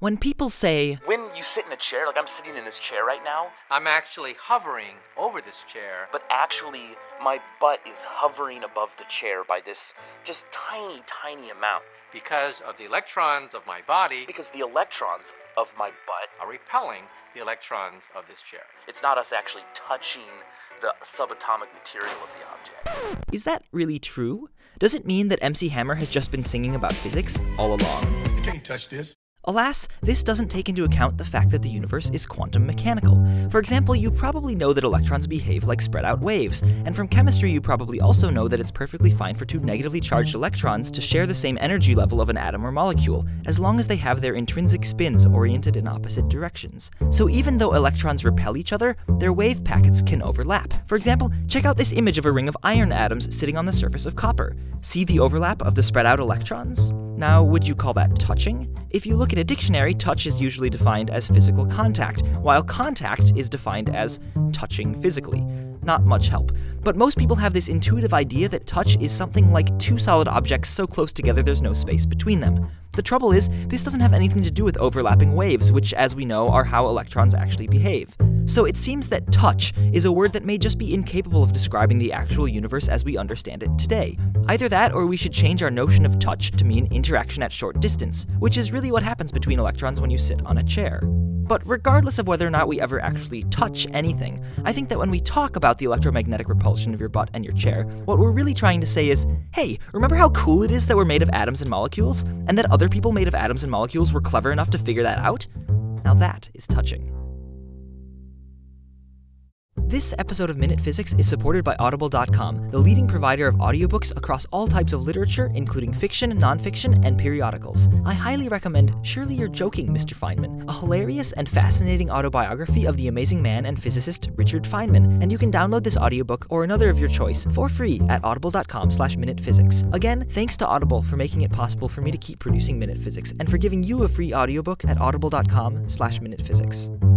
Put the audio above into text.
When people say, When you sit in a chair, like I'm sitting in this chair right now, I'm actually hovering over this chair. but actually my butt is hovering above the chair by this just tiny, tiny amount. because of the electrons of my body Because the electrons of my butt, are repelling the electrons of this chair. it's not us actually touching the subatomic material of the object. is that really true? Does it mean that MC Hammer has just been singing about physics all along? You can't touch this. Alas, this doesn't take into account the fact that the universe is quantum mechanical. For example, you probably know that electrons behave like spread out waves, and from chemistry, you probably also know that it's perfectly fine for two negatively charged electrons to share the same energy level of an atom or molecule, as long as they have their intrinsic spins oriented in opposite directions. So even though electrons repel each other, their wave packets can overlap. For example, check out this image of a ring of iron atoms sitting on the surface of copper. See the overlap of the spread out electrons? Now, would you call that touching? If you look at a dictionary, touch is usually defined as physical contact, while contact is defined as touching physically. Not much help. But most people have this intuitive idea that touch is something like two solid objects so close together there's no space between them. The trouble is, this doesn't have anything to do with overlapping waves, which, as we know, are how electrons actually behave. So it seems that touch is a word that may just be incapable of describing the actual universe as we understand it today. Either that, or we should change our notion of touch to mean interaction at short distance, which is really what happens between electrons when you sit on a chair. But regardless of whether or not we ever actually touch anything, I think that when we talk about the electromagnetic repulsion of your butt and your chair, what we're really trying to say is hey, remember how cool it is that we're made of atoms and molecules, and that other people made of atoms and molecules were clever enough to figure that out? Now that is touching. This episode of Minute Physics is supported by Audible.com, the leading provider of audiobooks across all types of literature, including fiction, nonfiction, and periodicals. I highly recommend Surely You're Joking, Mr. Feynman, a hilarious and fascinating autobiography of the amazing man and physicist Richard Feynman, and you can download this audiobook or another of your choice for free at audible.com slash minutephysics. Again, thanks to Audible for making it possible for me to keep producing Minute Physics, and for giving you a free audiobook at audible.com slash minutephysics.